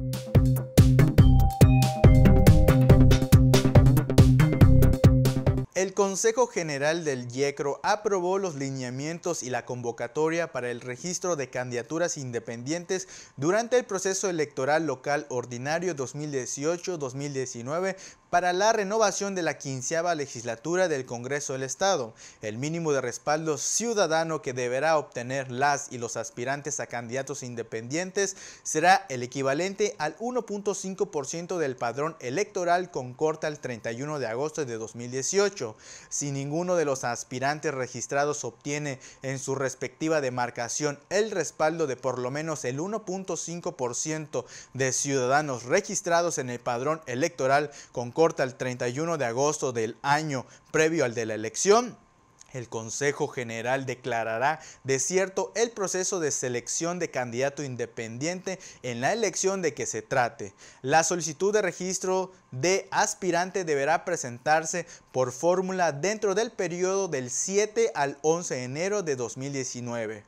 Thank you. El Consejo General del YECRO aprobó los lineamientos y la convocatoria para el registro de candidaturas independientes durante el proceso electoral local ordinario 2018-2019 para la renovación de la quinceava legislatura del Congreso del Estado. El mínimo de respaldo ciudadano que deberá obtener las y los aspirantes a candidatos independientes será el equivalente al 1.5% del padrón electoral con corte al 31 de agosto de 2018. Si ninguno de los aspirantes registrados obtiene en su respectiva demarcación el respaldo de por lo menos el 1.5% de ciudadanos registrados en el padrón electoral con corta el 31 de agosto del año previo al de la elección, el Consejo General declarará desierto el proceso de selección de candidato independiente en la elección de que se trate. La solicitud de registro de aspirante deberá presentarse por fórmula dentro del periodo del 7 al 11 de enero de 2019.